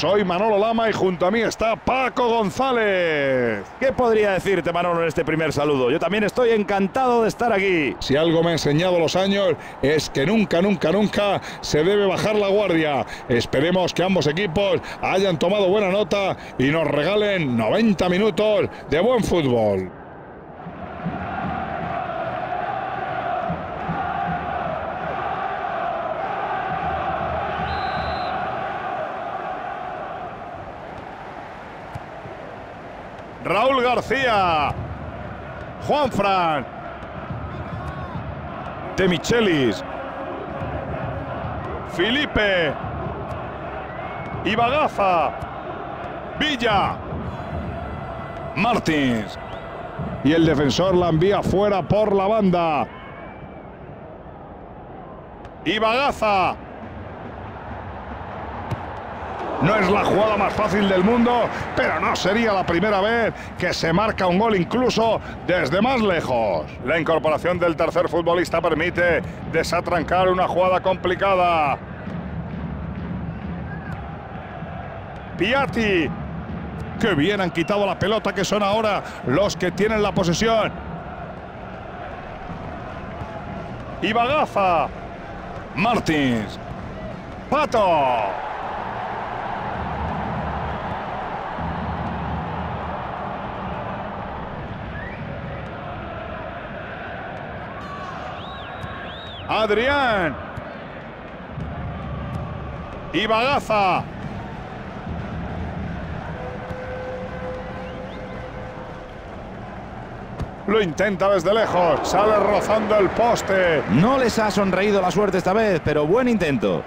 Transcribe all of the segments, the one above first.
Soy Manolo Lama y junto a mí está Paco González. ¿Qué podría decirte, Manolo, en este primer saludo? Yo también estoy encantado de estar aquí. Si algo me han enseñado los años es que nunca, nunca, nunca se debe bajar la guardia. Esperemos que ambos equipos hayan tomado buena nota y nos regalen 90 minutos de buen fútbol. Raúl García. Juan Fran. De Michelis. Felipe. Ibagaza. Villa. Martins. Y el defensor la envía fuera por la banda. Ibagaza. No es la jugada más fácil del mundo, pero no sería la primera vez que se marca un gol incluso desde más lejos. La incorporación del tercer futbolista permite desatrancar una jugada complicada. Piatti. Qué bien han quitado la pelota que son ahora los que tienen la posesión. Ibagaza. Martins. Pato. Adrián. Y Bagaza. Lo intenta desde lejos. Sale rozando el poste. No les ha sonreído la suerte esta vez, pero buen intento.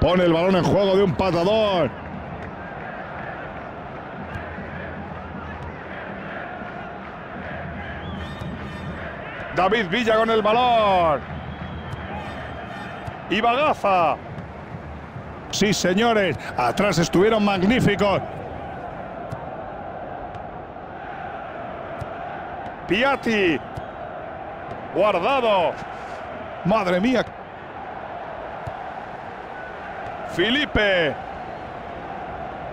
Pone el balón en juego de un patador. David Villa con el balón. Y Bagaza. Sí, señores. Atrás estuvieron magníficos. Piatti. Guardado. Madre mía. Felipe.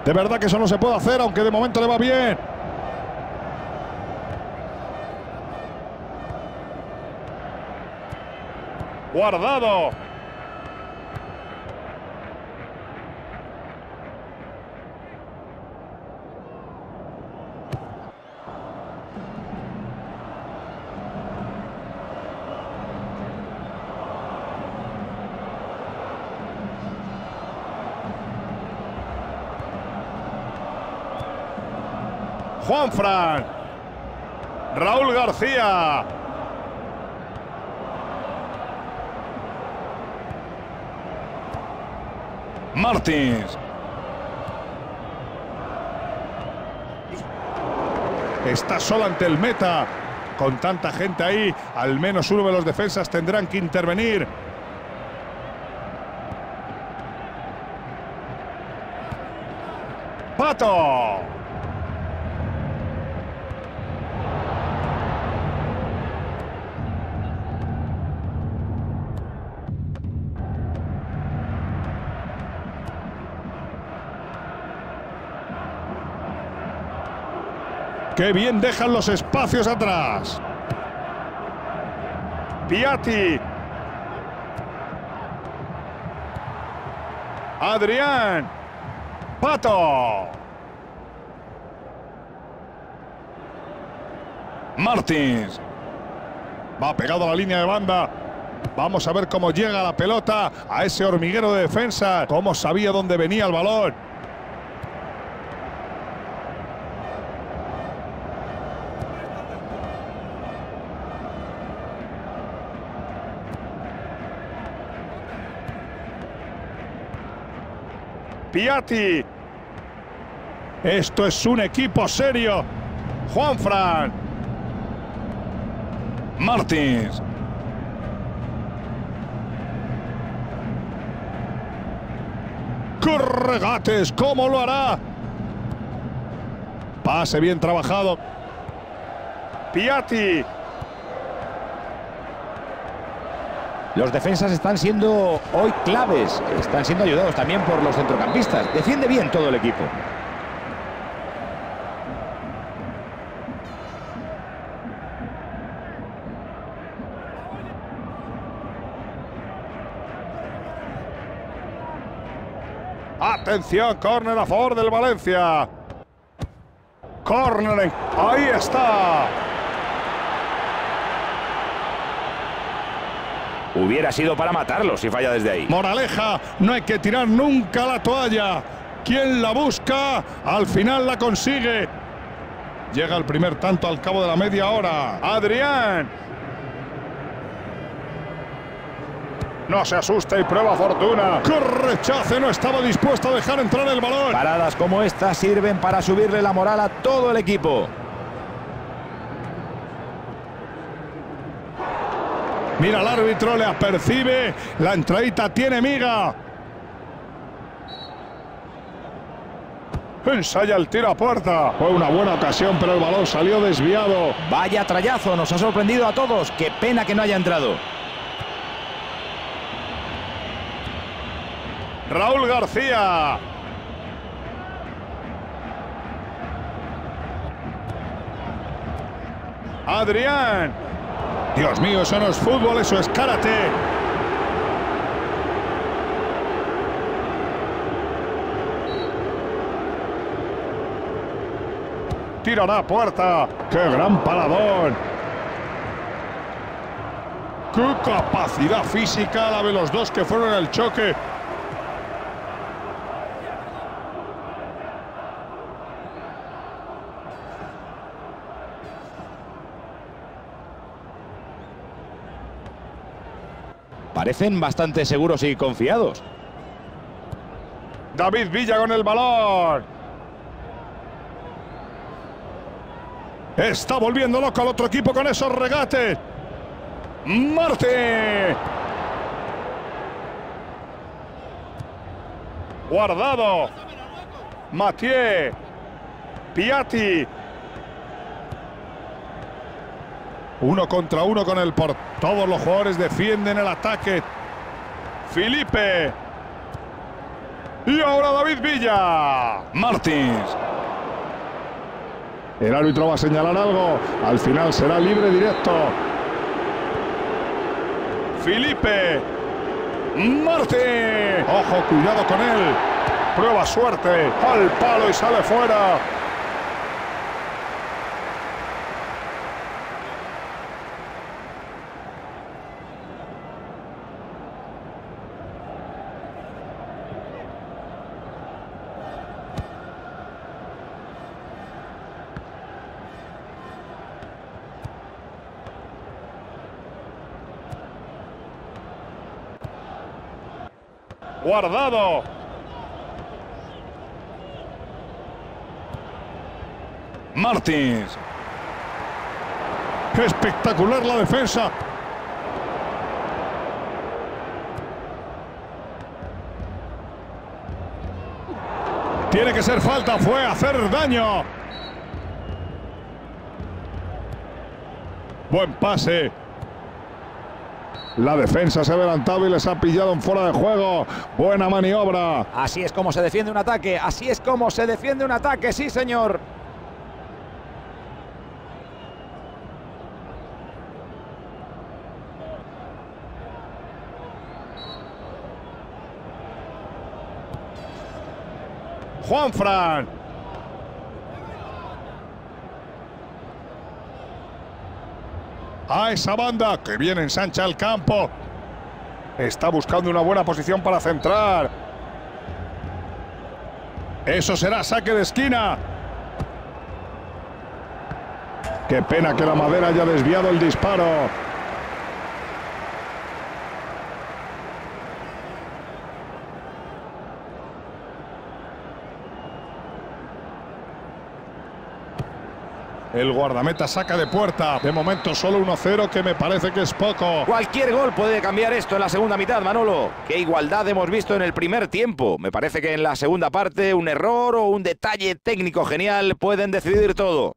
De verdad que eso no se puede hacer, aunque de momento le va bien. Guardado. Juan Fran. Raúl García. Martins. Está solo ante el meta. Con tanta gente ahí, al menos uno de los defensas tendrán que intervenir. Pato. Qué bien dejan los espacios atrás. Piatti. Adrián. Pato. Martins. Va pegado a la línea de banda. Vamos a ver cómo llega la pelota a ese hormiguero de defensa. Cómo sabía dónde venía el balón. Piatti. Esto es un equipo serio. Juan Fran. Martins. Corregates, ¿cómo lo hará? Pase bien trabajado. Piatti. Los defensas están siendo hoy claves, están siendo ayudados también por los centrocampistas. Defiende bien todo el equipo. Atención, córner a favor del Valencia. Córner, ahí está. Hubiera sido para matarlo si falla desde ahí. Moraleja, no hay que tirar nunca la toalla. Quien la busca, al final la consigue. Llega el primer tanto al cabo de la media hora. Adrián. No se asusta y prueba fortuna. ¡Qué rechace! No estaba dispuesto a dejar entrar el balón. Paradas como esta sirven para subirle la moral a todo el equipo. Mira el árbitro, le apercibe. La entradita tiene miga. Ensaya el tiro a puerta. Fue una buena ocasión, pero el balón salió desviado. Vaya trayazo, nos ha sorprendido a todos. Qué pena que no haya entrado. Raúl García. Adrián. Dios mío, eso no es fútbol, eso es karate. Tirará a puerta. ¡Qué gran paradón! ¡Qué capacidad física la de los dos que fueron el choque! Parecen bastante seguros y confiados. David Villa con el balón. Está volviendo loco al otro equipo con esos regates. Marte. Guardado. Mathieu. Piatti. Uno contra uno con el por. Todos los jugadores defienden el ataque. Felipe. Y ahora David Villa. Martins. El árbitro va a señalar algo. Al final será libre directo. Felipe. Martín. Ojo, cuidado con él. Prueba suerte. Al palo y sale fuera. Guardado. Martins. Espectacular la defensa. Tiene que ser falta, fue hacer daño. Buen pase. La defensa se ha adelantado y les ha pillado en fuera de juego. Buena maniobra. Así es como se defiende un ataque. Así es como se defiende un ataque. Sí, señor. Juan Fran. A esa banda que viene ensancha el campo. Está buscando una buena posición para centrar. Eso será saque de esquina. Qué pena que la madera haya desviado el disparo. El guardameta saca de puerta. De momento solo 1-0 que me parece que es poco. Cualquier gol puede cambiar esto en la segunda mitad, Manolo. Qué igualdad hemos visto en el primer tiempo. Me parece que en la segunda parte un error o un detalle técnico genial pueden decidir todo.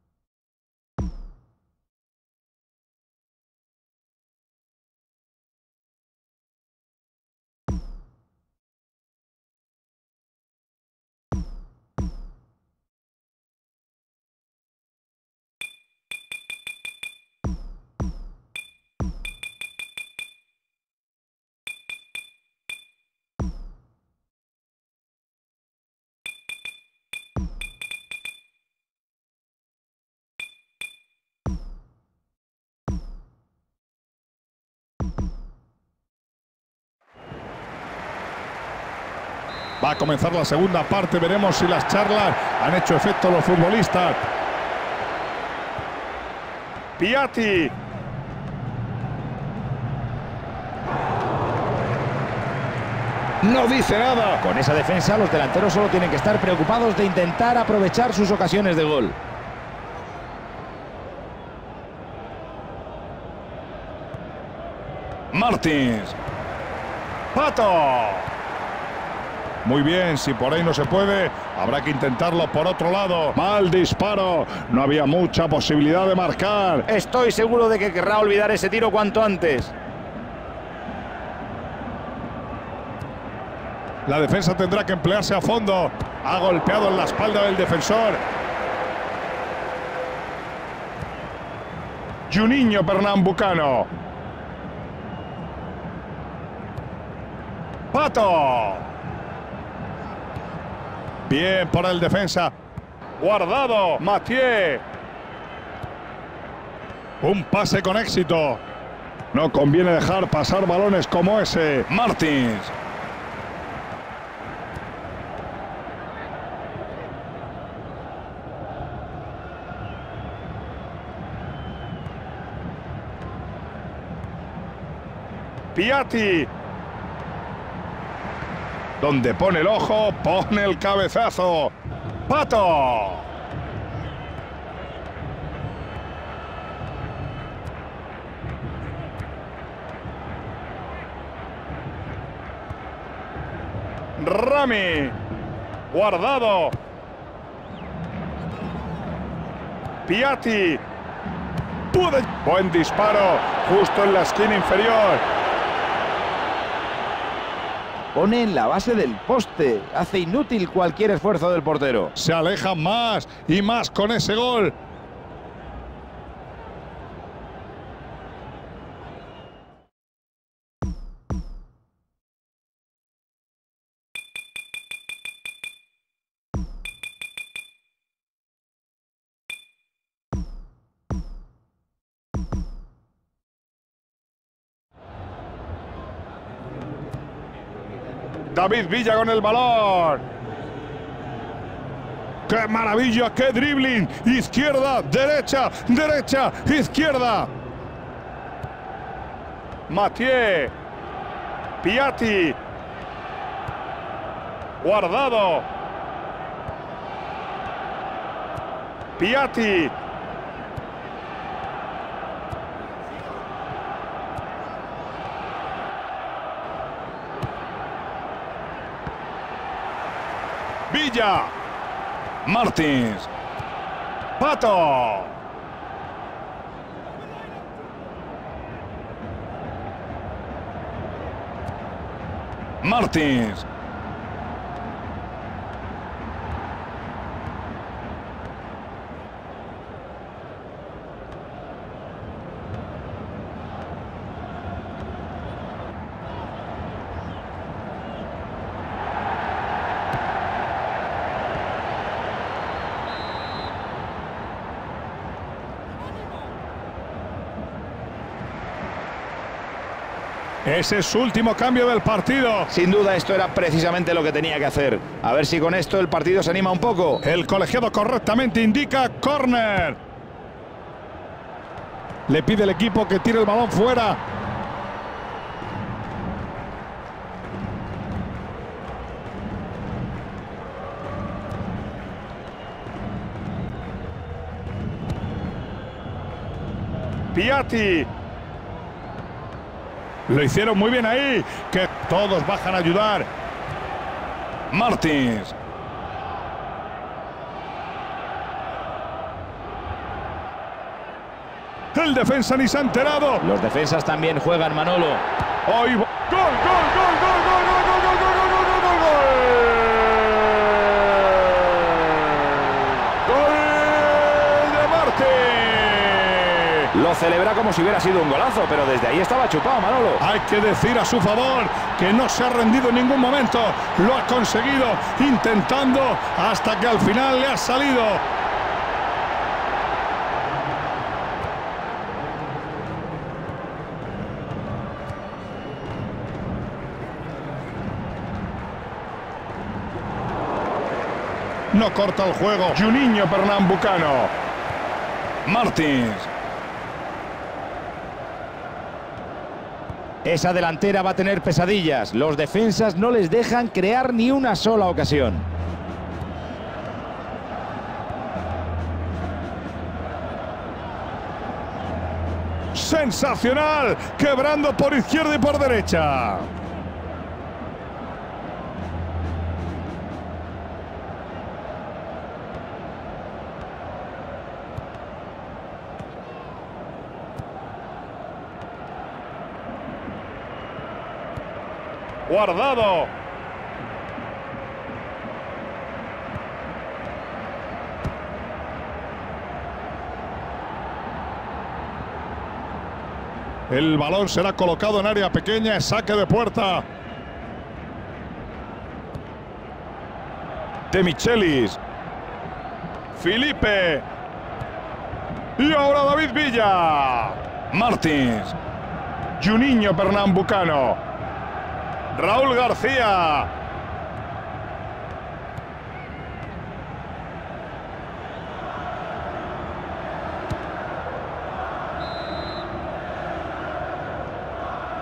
Va a comenzar la segunda parte. Veremos si las charlas han hecho efecto los futbolistas. Piatti. No dice nada. Con esa defensa, los delanteros solo tienen que estar preocupados de intentar aprovechar sus ocasiones de gol. Martins. Pato. Muy bien, si por ahí no se puede, habrá que intentarlo por otro lado. Mal disparo, no había mucha posibilidad de marcar. Estoy seguro de que querrá olvidar ese tiro cuanto antes. La defensa tendrá que emplearse a fondo. Ha golpeado en la espalda del defensor. Juninho Pernambucano. Pato. Bien por el defensa. Guardado. Mathieu. Un pase con éxito. No conviene dejar pasar balones como ese. Martins. Piatti. Donde pone el ojo, pone el cabezazo. Pato. Rami. Guardado. Piatti. Pude. Buen disparo. Justo en la esquina inferior. Pone en la base del poste. Hace inútil cualquier esfuerzo del portero. Se aleja más y más con ese gol. David Villa con el balón. ¡Qué maravilla! ¡Qué dribbling! Izquierda, derecha, derecha, izquierda. Mathieu. Piatti. Guardado. Piatti. Martins. Pato. Martins. Ese es su último cambio del partido. Sin duda esto era precisamente lo que tenía que hacer. A ver si con esto el partido se anima un poco. El colegiado correctamente indica córner. Le pide el equipo que tire el balón fuera. Piatti. Lo hicieron muy bien ahí. Que todos bajan a ayudar. Martins. El defensa ni se ha enterado. Los defensas también juegan, Manolo. Hoy. Celebra como si hubiera sido un golazo, pero desde ahí estaba chupado, Manolo. Hay que decir a su favor que no se ha rendido en ningún momento. Lo ha conseguido intentando hasta que al final le ha salido. No corta el juego. Juninho Pernambucano. Martins. Esa delantera va a tener pesadillas. Los defensas no les dejan crear ni una sola ocasión. Sensacional. Quebrando por izquierda y por derecha. Guardado. El balón será colocado en área pequeña, saque de puerta. De Michelis. Felipe. Y ahora David Villa. Martins. Juninho Pernambucano. Raúl García.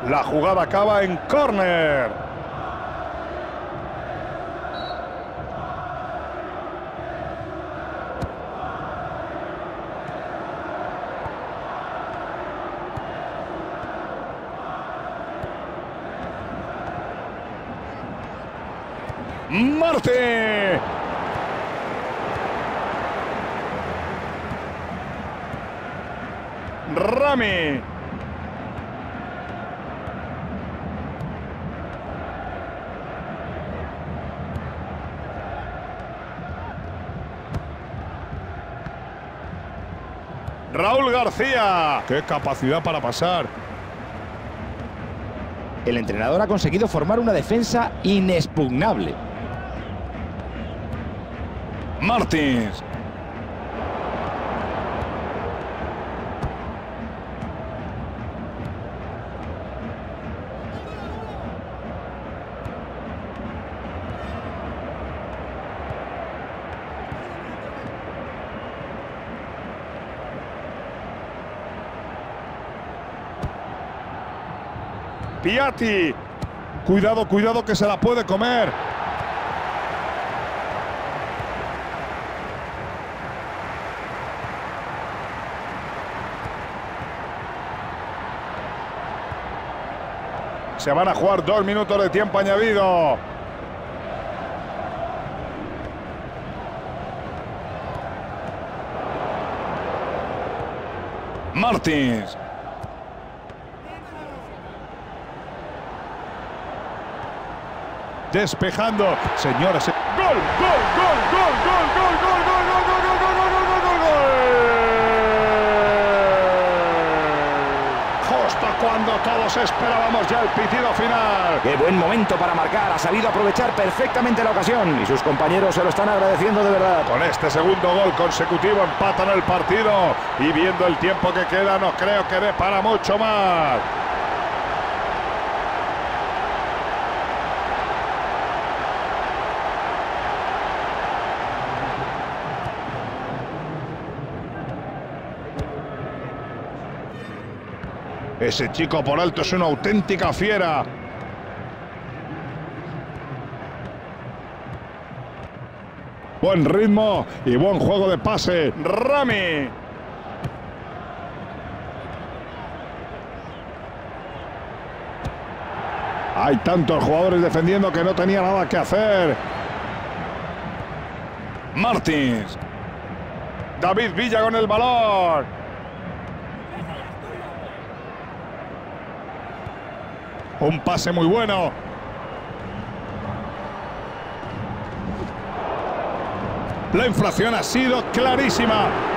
La jugada acaba en córner. Marte. Rami. Raúl García. Qué capacidad para pasar. El entrenador ha conseguido formar una defensa inexpugnable. Martins. Piatti. Cuidado, cuidado que se la puede comer. Se van a jugar dos minutos de tiempo añadido. Martins. Despejando. Señores. Gol, gol, gol, gol, gol. Cuando todos esperábamos ya el pitido final. Qué buen momento para marcar. Ha sabido aprovechar perfectamente la ocasión y sus compañeros se lo están agradeciendo de verdad. Con este segundo gol consecutivo empatan el partido y viendo el tiempo que queda no creo que dé para mucho más. Ese chico por alto es una auténtica fiera. Buen ritmo y buen juego de pase. Rami. Hay tantos jugadores defendiendo que no tenía nada que hacer. Martins. David Villa con el balón. Un pase muy bueno. La inflación ha sido clarísima.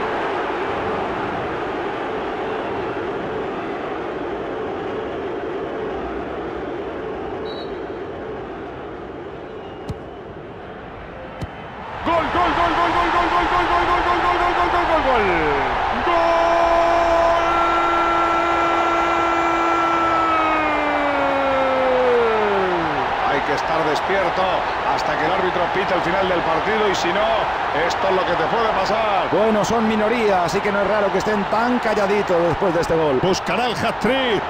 Hasta que el árbitro pita el final del partido y si no, esto es lo que te puede pasar. Bueno, son minoría, así que no es raro que estén tan calladitos después de este gol. Buscará el hat-trick.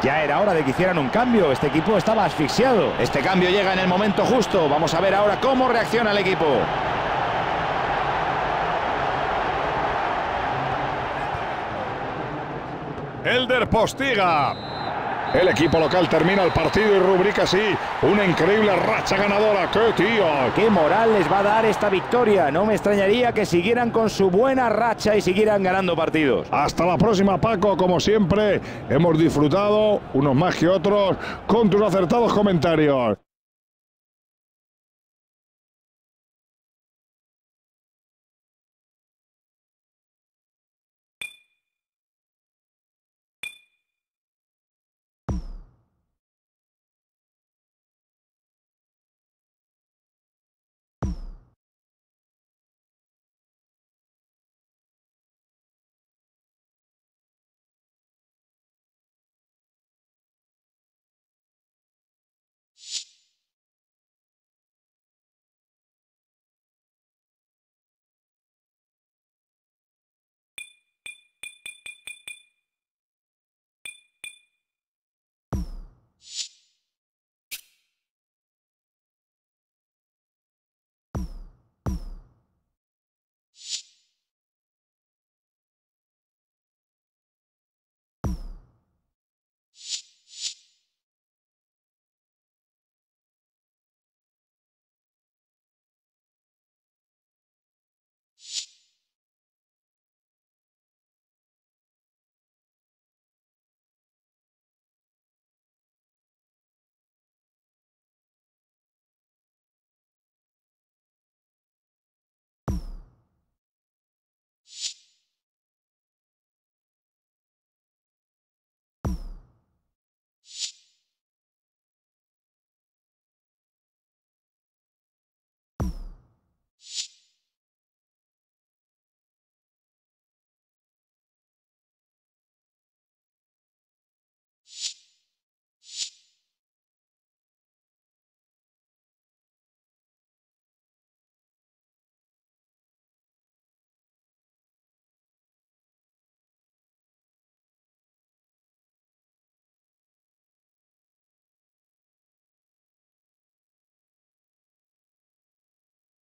Ya era hora de que hicieran un cambio. Este equipo estaba asfixiado. Este cambio llega en el momento justo. Vamos a ver ahora cómo reacciona el equipo. Elder Postiga. El equipo local termina el partido y rubrica así una increíble racha ganadora. ¡Qué tío! ¿Qué moral les va a dar esta victoria? No me extrañaría que siguieran con su buena racha y siguieran ganando partidos. Hasta la próxima, Paco. Como siempre, hemos disfrutado, unos más que otros, con tus acertados comentarios.